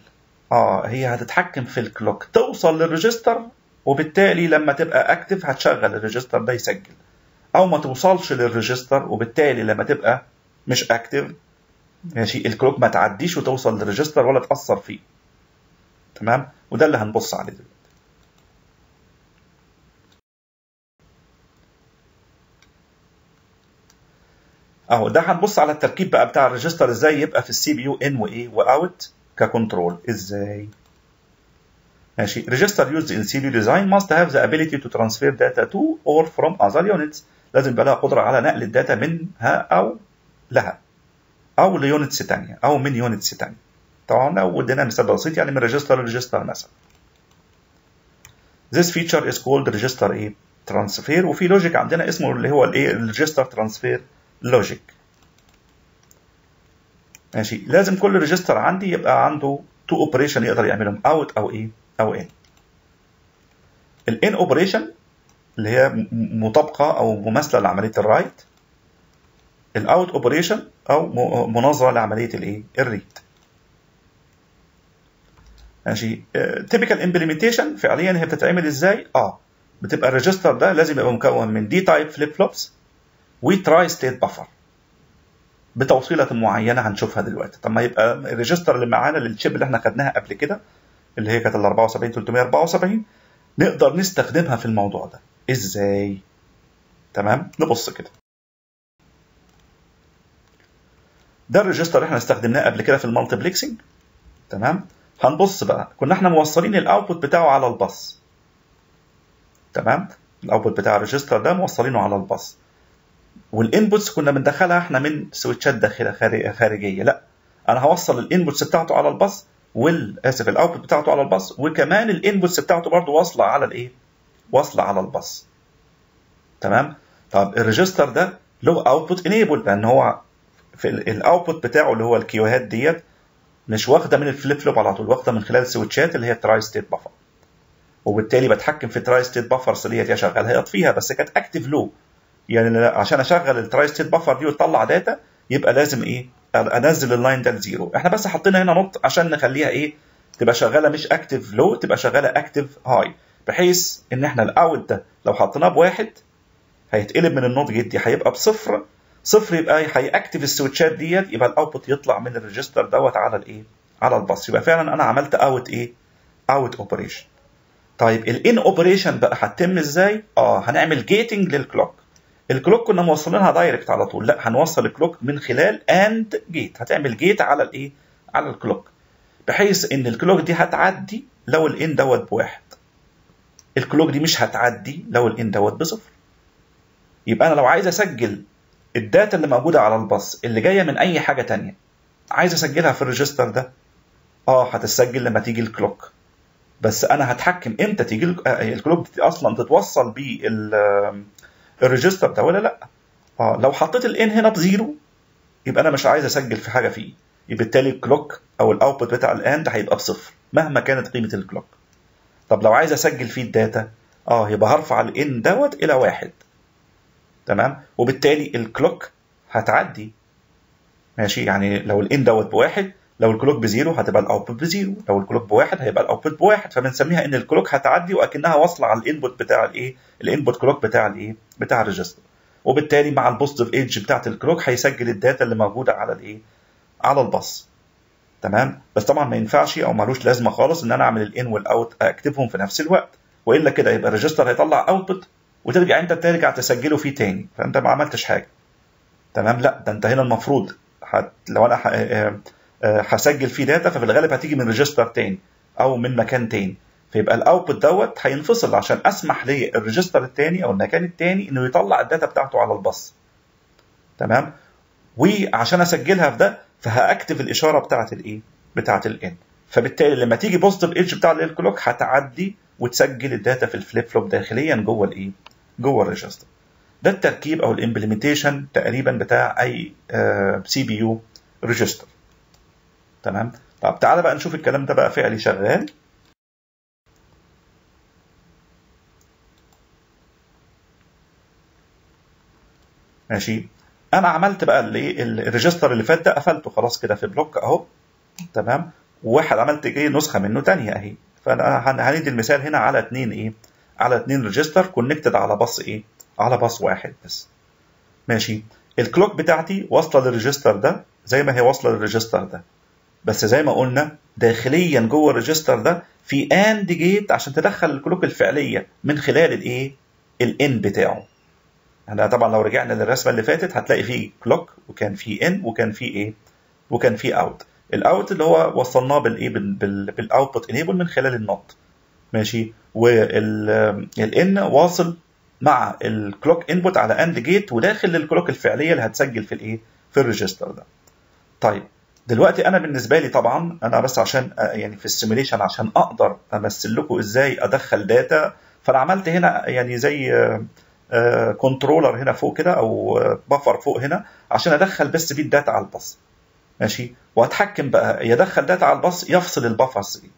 آه هي هتتحكم في ال clock توصل لل register وبالتالي لما تبقى active هتشغل ال register ده يسجل. أو ما توصلش لل register وبالتالي لما تبقى مش active ماشي ال clock ما تعديش وتوصل لل register ولا تأثر فيه. تمام؟ وده اللي هنبص عليه دلوقتي. أهو ده هنبص على التركيب بقى بتاع ال register إزاي يبقى في ال CPU in وايه و out ك control إزاي؟ ماشي. Register used in CPU design must have the ability to transfer data to or from other units. لازم يبقى لها قدرة على نقل ال data منها أو لها أو ل units تانية أو من units تانية. طبعا لو ادينا مثال بسيط يعني من register ل register مثلا. This feature is called register إيه transfer. وفي logic عندنا اسمه اللي هو الايه ال register transfer logic ماشي. لازم كل register عندي يبقى عنده two operation يقدر يعملهم out أو إيه؟ أو in ال in operation اللي هي مطابقة أو مماثلة لعملية ال write ال out operation أو مناظره لعملية الايه ال read ماشي. typical implementation فعليا هي بتتعمل إزاي؟ آه. بتبقى ال register ده لازم يبقى مكون من D type flip flops و tri state buffer بتوصيلة معينة هنشوفها دلوقتي. طب ما يبقى ال register اللي معانا لل chip اللي إحنا خدناها قبل كده اللي هي كانت ال 74 374 نقدر نستخدمها في الموضوع ده. إزاي؟ تمام؟ نبص كده. ده ال register اللي إحنا استخدمناه قبل كده في ال multiplexing تمام؟ هنبص بقى. كنا إحنا موصلين ال output بتاعه على الباص. تمام؟ ال output بتاع ال register ده موصلينه على الباص. وال inputs كنا بندخلها إحنا من switchات داخلة خارجية. لا أنا هوصل ال inputs بتاعته على الباص والاسف ال output بتاعته على الباص وكمان ال inputs بتاعته برضه واصلة على الايه؟ واصلة على الباص. تمام؟ طب ال register ده له output enable لأن هو في ال output بتاعه اللي هو ال Qهات ديت مش واخدة من ال flip flop على طول واخدة من خلال ال switchات اللي هي tri state buffer وبالتالي بتحكم في tri state buffers ديت يا أشغلها يا اطفيها بس كانت active low يعني عشان أشغل ال tri state buffer دي وتطلع data يبقى لازم إيه؟ أنزل ال line ده ل zero إحنا بس حطينا هنا NOT عشان نخليها إيه؟ تبقى شغالة مش active low تبقى شغالة active high بحيث إن إحنا ال out ده لو حطيناه بواحد هيتقلب من ال NOT دي هيبقى بصفر. صفر يبقى هي active ال switchات ديت يبقى ال output يطلع من ال register دوت على الإيه؟ على الباص. يبقى فعلا أنا عملت out إيه؟ out operation طيب ال in operation بقى هتتم إزاي؟ آه هنعمل gating لل clock ال clock كنا موصلينها direct على طول. لا هنوصل ال clock من خلال AND gate. هتعمل gate على الايه؟ على ال clock. بحيث إن ال clock دي هتعدي لو ال in دوت بواحد. ال clock دي مش هتعدي لو ال in دوت بصفر. يبقى أنا لو عايز أسجل ال data اللي موجودة على الباص اللي جاية من أي حاجة تانية عايز أسجلها في ال register ده آه هتسجل لما تيجي ال clock. بس أنا هتحكم إمتى تيجي ال clock دي أصلا تتوصل بال register ده ولا لأ؟ آه لو حطيت ال in هنا ب zero يبقى أنا مش عايز أسجل في حاجة فيه. يبقى بالتالي ال clock أو ال output بتاع ال AND هيبقى بصفر مهما كانت قيمة ال clock طب لو عايز أسجل فيه ال data آه يبقى هرفع ال in دوت إلى واحد. تمام؟ وبالتالي ال clock هتعدي. ماشي؟ يعني لو ال in دوت بواحد لو ال clock ب zero هتبقى ال output ب zero لو ال clock بواحد هيبقى ال output بواحد فبنسميها إن ال clock هتعدي وأكنها واصلة على ال input بتاع الإيه؟ ال input clock بتاع الإيه؟ بتاع ال register. وبالتالي مع ال positive edge بتاعت ال clock هيسجل ال data اللي موجودة على الإيه؟ على الباص. تمام؟ بس طبعا ما ينفعش أو ملوش لازمة خالص إن أنا أعمل ال in وال out active هم في نفس الوقت. وإلا كده يبقى ال register هيطلع output وترجع أنت ترجع تسجله فيه تاني فأنت ما عملتش حاجة. تمام؟ لا ده أنت هنا المفروض حتى لو أنا هسجل فيه data ففي الغالب هتيجي من register تاني أو من مكان تاني. فيبقى ال output دوت هينفصل عشان أسمح لل register التاني أو المكان التاني إنه يطلع ال data بتاعته على الباص. تمام؟ وعشان أسجلها في ده فه active الإشارة بتاعت الايه بتاعت ال in فبالتالي لما تيجي positive edge بتاع ال clock هتعدي وتسجل ال data في ال flip flop داخليا جوه الايه جوه ال register ده التركيب أو ال implementation تقريبا بتاع أي CPU register تمام؟ طب تعالى بقى نشوف الكلام ده بقى فعلي شغال. ماشي. أنا عملت بقى الايه ال register اللي فات ده قفلته خلاص كده في block أهو. تمام؟ وواحد عملت إيه؟ نسخة منه تانية أهي. فأنا هندي المثال هنا على اتنين إيه؟ على اتنين register connected على باص إيه؟ على باص واحد بس. ماشي. ال clock بتاعتي واصلة لل register ده زي ما هي واصلة لل register ده. بس زي ما قلنا داخليا جوه ال register ده في AND gate عشان تدخل ال clock الفعلية من خلال الايه؟ ال in بتاعه. إحنا طبعا لو رجعنا للرسمة اللي فاتت هتلاقي فيه clock وكان فيه in وكان فيه إيه؟ وكان فيه out ال out اللي هو وصلناه بالايه بال output enable من خلال ال NOT ماشي؟ وال in واصل مع ال clock input على AND gate وداخل لل clock الفعلية اللي هتسجل في الايه؟ في ال register ده. طيب دلوقتي أنا بالنسبة لي طبعا أنا بس عشان يعني في ال simulation عشان أقدر أمثل لكم إزاي أدخل data فأنا عملت هنا يعني زي controller هنا فوق كده أو buffer فوق هنا عشان أدخل بس بيه ال data على الباص. ماشي؟ وأتحكم بقى يدخل data على الباص يفصل ال buffers دي.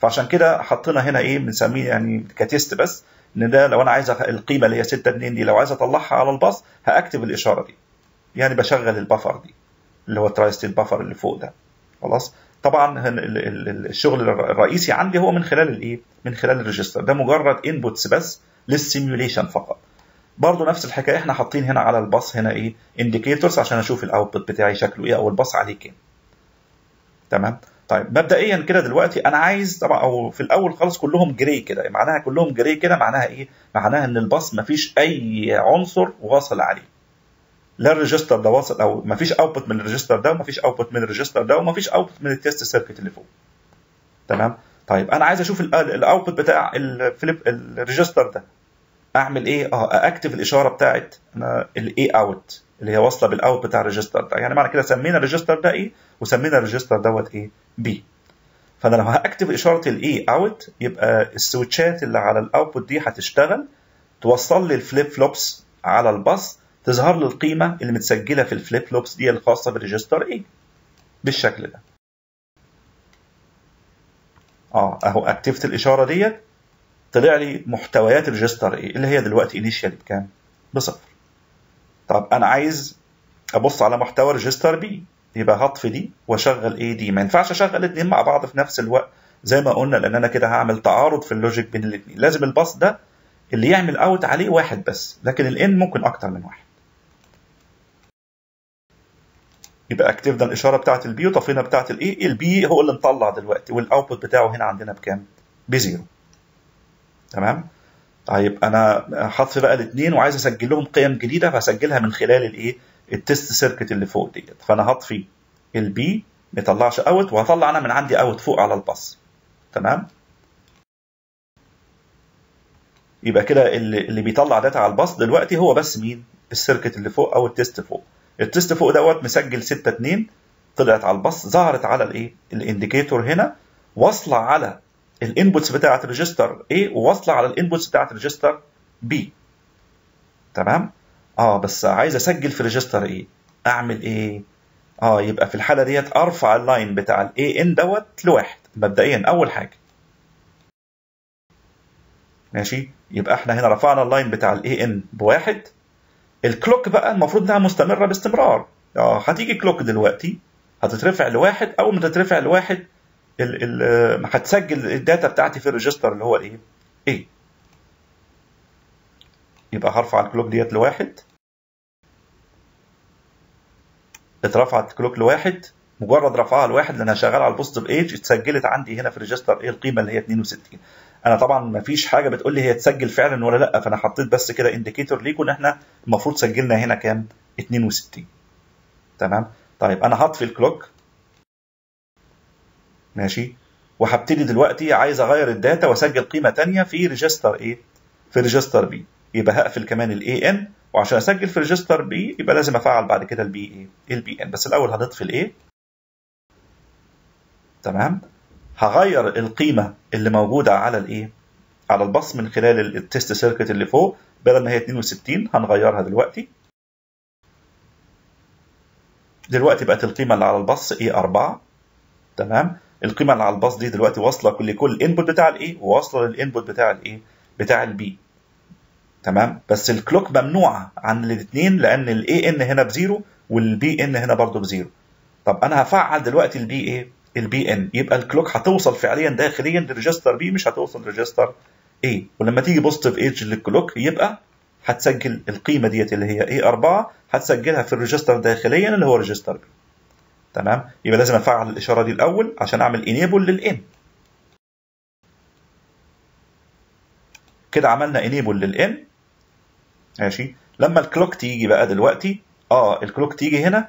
فعشان كده حطينا هنا إيه بنسميه يعني ك test بس إن ده لو أنا عايز القيمة اللي هي 6 2 دي لو عايز أطلعها على الباص هأكتب الإشارة دي. يعني بشغل ال buffer دي. اللي هو ال tri-state buffer اللي فوق ده. خلاص؟ طبعا الشغل الرئيسي عندي هو من خلال الايه من خلال ال register. ده مجرد inputs بس لل simulation فقط. برضه نفس الحكاية إحنا حاطين هنا على الباص هنا إيه؟ indicators عشان أشوف ال output بتاعي شكله إيه أو الباص عليه كام. تمام؟ طيب مبدئيا كده دلوقتي أنا عايز طبعا أو في الأول خالص كلهم gray كده. معناها كلهم gray كده معناها إيه؟ معناها إن الباص مفيش أي عنصر واصل عليه. لا ال register ده واصل أو مفيش output من ال register ده ومفيش output من ال register ده ومفيش output من ال test circuit اللي فوق. تمام؟ طيب أنا عايز أشوف ال output بتاع ال flip ال register ده. أعمل إيه؟ آه active الإشارة بتاعت ال A out اللي هي واصلة بال out بتاع ال register ده. يعني معنى كده سمينا ال register ده A وسمينا ال register دوت إيه؟ B فأنا لو ه active إشارة ال A out يبقى ال switchات اللي على ال output دي هتشتغل توصل لي ال flip flops على الباص تظهر لي القيمة اللي متسجلة في ال flip flops دي الخاصة بال register A بالشكل ده. آه أهو activeت الإشارة ديت طلع لي محتويات ال register A اللي هي دلوقتي initial بكام؟ بصفر. طب أنا عايز أبص على محتوى register B يبقى هطفي دي وأشغل إيه دي ما ينفعش أشغل الاثنين مع بعض في نفس الوقت زي ما قلنا لأن أنا كده هعمل تعارض في ال logic بين الاثنين لازم الباص ده اللي يعمل out عليه واحد بس لكن ال in ممكن أكتر من واحد. يبقى activeنا الإشارة بتاعت ال B وطفينا بتاعت ال A ال B هو اللي مطلع دلوقتي وال output بتاعه هنا عندنا بكام؟ ب zero. تمام؟ طيب أنا هطفي بقى الاثنين وعايز أسجل لهم قيم جديدة فهسجلها من خلال الايه ال test circuit اللي فوق ديت. فأنا هطفي ال B ما يطلعش out وهطلع أنا من عندي out فوق على الباص. تمام؟ يبقى كده اللي, اللي بيطلع data على الباص دلوقتي هو بس مين؟ ال circuit اللي فوق أو ال test فوق. ال test فوق دوت مسجل 6 2 طلعت على الباص ظهرت على الإيه؟ ال indicator هنا واصلة على ال inputs بتاعة ال register A وواصلة على ال inputs بتاعة ال register B. تمام؟ آه بس عايز أسجل في register A. أعمل إيه؟ آه يبقى في الحالة ديت أرفع ال line بتاع ال A in دوت لواحد مبدئيا أول حاجة. ماشي؟ يبقى إحنا هنا رفعنا ال line بتاع ال A in بواحد. ال clock بقى المفروض انها مستمرة باستمرار. آه هتيجي clock دلوقتي هتترفع لواحد اول ما تترفع لواحد ال ال هتسجل ال data بتاعتي في ال register اللي هو الايه؟ A يبقى هرفع ال clock ديت لواحد. اترفعت ال clock لواحد. مجرد رفعها لواحد لأنها شغالة على ال positive edge اتسجلت عندي هنا في ال register A القيمة اللي هي 62 أنا طبعا ما فيش حاجة بتقول لي هي تسجل فعلا ولا لأ فأنا حطيت بس كده indicator ليكم إن إحنا المفروض سجلنا هنا كام؟ 62 تمام؟ طيب أنا هطفي ال clock ماشي؟ وهبتدي دلوقتي عايز أغير ال data وأسجل قيمة ثانية في register إيه في register B يبقى هقفل كمان ال A in وعشان أسجل في register B يبقى لازم أفعل بعد كده ال B إيه ال B in بس الأول هنطفي الايه تمام؟ هغير القيمة اللي موجودة على الإيه؟ على الباص من خلال ال test circuit اللي فوق بدل ما هي 62 هنغيرها دلوقتي. دلوقتي بقت القيمة اللي على ال bus A 4 تمام؟ القيمة اللي على الباص دي دلوقتي واصلة لل input بتاع ال A وواصله لل input بتاع الايه بتاع ال B تمام؟ بس ال clock ممنوعة عن الاثنين لأن ال A in هنا ب zero وال B in هنا برضه ب zero. طب أنا هفعل دلوقتي ال B إيه ال B in يبقى ال clock هتوصل فعليا داخليا ل register B مش هتوصل ل register A ولما تيجي positive edge لل clock يبقى هتسجل القيمة ديت اللي هي A 4 هتسجلها في ال register داخليا اللي هو register B تمام؟ يبقى لازم أفعل الإشارة دي الأول عشان أعمل enable لل in كده عملنا enable لل in ماشي؟ لما ال clock تيجي بقى دلوقتي آه ال clock تيجي هنا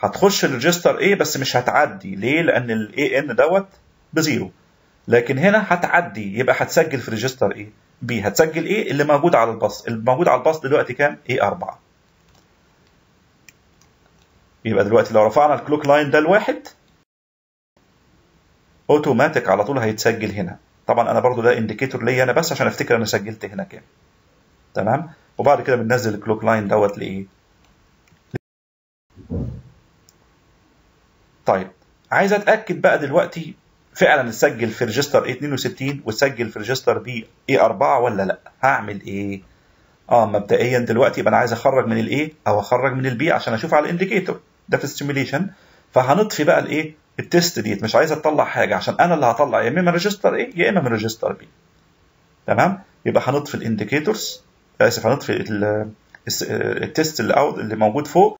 هتخش ال register A بس مش هتعدي. ليه؟ لأن ال A in دوت ب zero. لكن هنا هتعدي. يبقى هتسجل في register A. B. هتسجل إيه اللي موجود على الباص. اللي موجود على الباص دلوقتي كام؟ A 4 يبقى دلوقتي لو رفعنا ال clock line ده لواحد اوتوماتيك على طول هيتسجل هنا. طبعا أنا برضو ده indicator ليا أنا بس عشان أفتكر أنا سجلت هنا كام. تمام؟ وبعد كده بننزل ال clock line دوت لايه طيب عايز أتأكد بقى دلوقتي فعلا اتسجل في register A 62 واتسجل في register B A 4 ولا لأ؟ هعمل إيه؟ آه مبدئيا دلوقتي يبقى أنا عايز أخرج من ال A أو أخرج من ال B عشان أشوف على ال indicator ده في ال simulation فهنطفي بقى الايه ال test ديت مش عايز أطلع حاجة عشان أنا اللي هطلع يا إما من register A يا إما من register B تمام؟ يبقى هنطفي ال indicators آسف هنطفي ال- الس- ال test اللي اللي موجود فوق.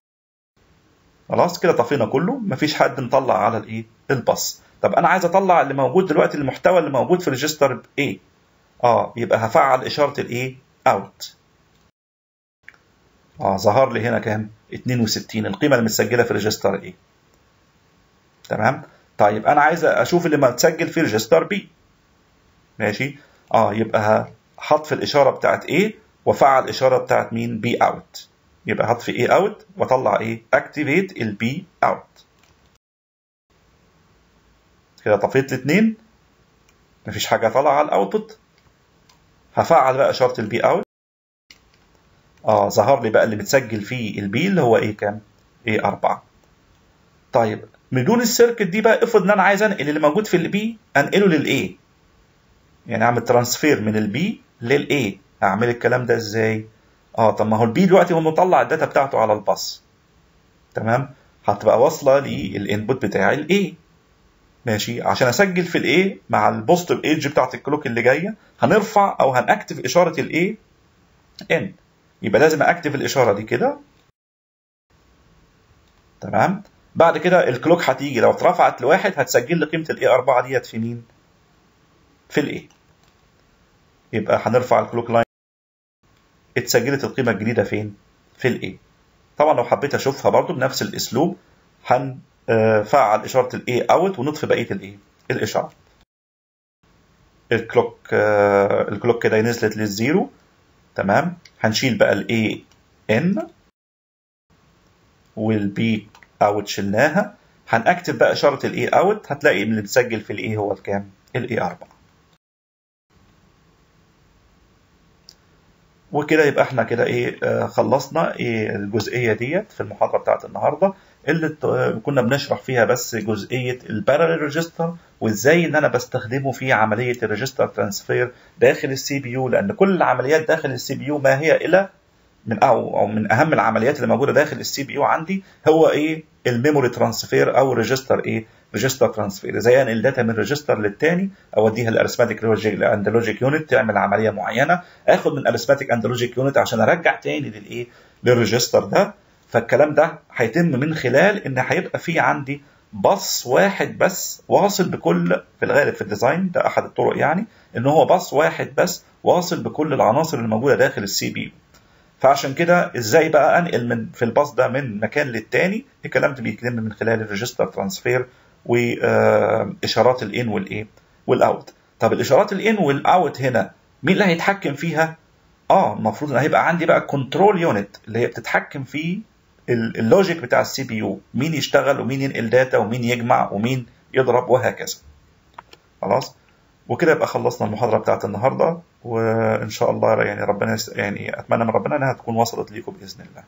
خلاص كده طفينا كله مفيش حد مطلع على الإيه؟ الباص. طب أنا عايز أطلع اللي موجود دلوقتي المحتوى اللي موجود في register A آه يبقى هفعل إشارة الإيه؟ out آه ظهر لي هنا كام؟ 62 القيمة المتسجله في register A تمام؟ طيب أنا عايز أشوف اللي متسجل في register B ماشي؟ آه يبقى هطفي الإشارة بتاعت A وفعل الاشاره بتاعت مين؟ B out يبقى هطفي A out واطلع إيه activate ال B out كده طفيت الاثنين مفيش حاجة طالعة على ال output هفعل بقى اشاره ال B out آه ظهر لي بقى اللي متسجل فيه ال B اللي هو إيه كام؟ A 4 طيب بدون ال circuit دي بقى افرض إن أنا عايز أنقل اللي موجود في ال B أنقله لل A يعني أعمل transfer من ال B لل A أعمل الكلام ده إزاي؟ آه طب ما هو ال B دلوقتي هو مطلع ال data بتاعته على الباص. تمام؟ هتبقى واصلة لل input بتاع ال A ماشي؟ عشان أسجل في ال A مع ال positive edge بتاعت ال clock اللي جاية هنرفع أو هن activate إشارة ال A in يبقى لازم activate الإشارة دي كده. تمام؟ بعد كده ال clock هتيجي. لو اترفعت لواحد هتسجل لي قيمة ال A 4 ديت في مين؟ في ال A يبقى هنرفع ال clock line اتسجلت القيمة الجديدة فين؟ في ال A طبعا لو حبيت أشوفها برضو بنفس الأسلوب هنفعل إشارة ال A out ونطفي بقية الايه الإشارة. ال clock آه، ال clock كده نزلت لل zero تمام؟ هنشيل بقى ال A in وال B out شلناها. هنكتب بقى إشارة ال A out هتلاقي اللي متسجل في ال A هو الكام ال A 4 وكده يبقى إحنا كده إيه آه، خلصنا إيه الجزئية ديت في المحاضرة بتاعت النهارده. اللي آه، كنا بنشرح فيها بس جزئية ال parallel register وازاي ان أنا بستخدمه في عملية ال register transfer داخل ال CPU لأن كل العمليات داخل ال CPU ما هي إلا من أو أو من أهم العمليات اللي موجودة داخل ال CPU عندي هو إيه ال memory transfer أو register إيه register transfer إزاي انقل data من register للتاني أوديها ال arithmetic logic and logic unit تعمل عملية معينة. آخد من ال arithmetic and logic unit عشان أرجع تاني للإيه؟ لل register ده. فالكلام ده هيتم من خلال إن هيبقى في عندي باص واحد بس واصل بكل في الغالب في ال design ده أحد الطرق يعني إن هو باص واحد بس واصل بكل العناصر اللي موجوده داخل ال CP فعشان كده إزاي بقى أنقل من في الباص ده من مكان للتاني؟ الكلام ده بيتم من خلال ال register transfer وإشارات ال in والايه وال out طب الإشارات ال in وال out هنا مين اللي هيتحكم فيها؟ آه المفروض إن هيبقى عندي بقى control unit اللي هي بتتحكم في ال- ال logic بتاع ال CPU مين يشتغل ومين ينقل data ومين يجمع ومين يضرب وهكذا. خلاص؟ وكده يبقى خلصنا المحاضرة بتاعت النهاردة وإن شاء الله يعني ربنا يعني أتمنى من ربنا إنها تكون وصلت ليكم بإذن الله.